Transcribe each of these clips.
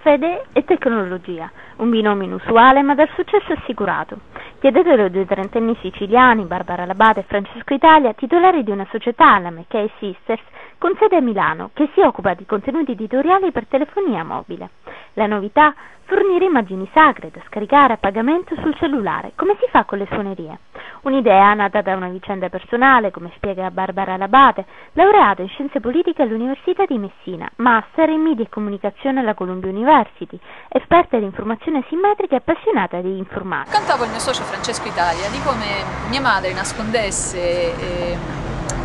fede e tecnologia, un binomio inusuale ma dal successo assicurato. Chiedetelo ai due trentenni siciliani, Barbara Labate e Francesco Italia, titolari di una società, la McKay Sisters, con sede a Milano, che si occupa di contenuti editoriali per telefonia mobile. La novità? Fornire immagini sacre da scaricare a pagamento sul cellulare, come si fa con le suonerie. Un'idea nata da una vicenda personale, come spiega Barbara Labate, laureata in scienze politiche all'Università di Messina, master in media e comunicazione alla Columbia University, esperta di informazione simmetrica e appassionata di informatica. Cantavo il mio socio Francesco Italia di come mia madre nascondesse eh,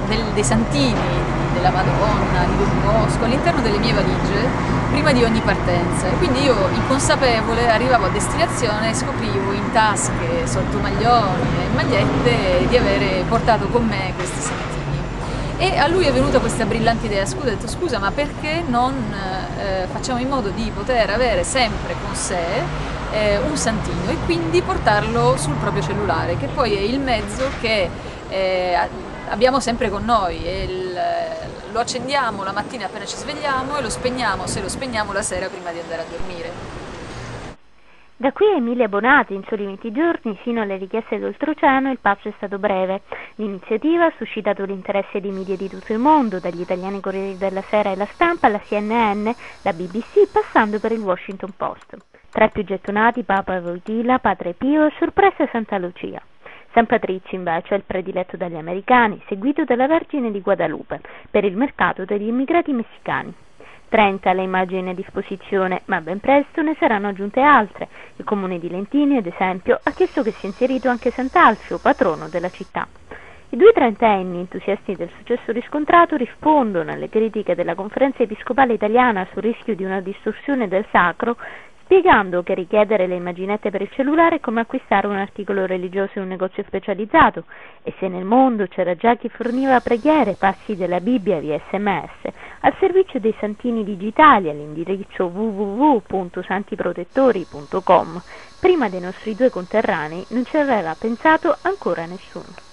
del, dei santini della Madonna, di Don Bosco, all'interno delle mie valigie prima di ogni partenza e quindi io inconsapevole arrivavo a destinazione e scoprivo in tasche, sotto maglioni e magliette di avere portato con me questi santini. E a lui è venuta questa brillante idea, scusa, ho detto scusa ma perché non eh, facciamo in modo di poter avere sempre con sé eh, un santino e quindi portarlo sul proprio cellulare che poi è il mezzo che eh, abbiamo sempre con noi, il, lo accendiamo la mattina appena ci svegliamo e lo spegniamo se lo spegniamo la sera prima di andare a dormire. Da qui ai mille abbonati in soli 20 giorni fino alle richieste d'oltreoceano il passo è stato breve. L'iniziativa ha suscitato l'interesse di media di tutto il mondo, dagli italiani Corrieri della Sera e la Stampa alla CNN, la BBC, passando per il Washington Post. Tra i più gettonati Papa Voitila, Padre Pio e sorpresa Santa Lucia. San Patrizio invece è il prediletto dagli americani, seguito dalla Vergine di Guadalupe, per il mercato degli immigrati messicani. 30 le immagini a disposizione, ma ben presto ne saranno aggiunte altre. Il comune di Lentini, ad esempio, ha chiesto che sia inserito anche Sant'Alfio, patrono della città. I due trentenni, entusiasti del successo riscontrato, rispondono alle critiche della conferenza episcopale italiana sul rischio di una distorsione del sacro spiegando che richiedere le immaginette per il cellulare è come acquistare un articolo religioso in un negozio specializzato. E se nel mondo c'era già chi forniva preghiere passi della Bibbia via sms al servizio dei santini digitali all'indirizzo www.santiprotettori.com prima dei nostri due conterranei non ci aveva pensato ancora nessuno.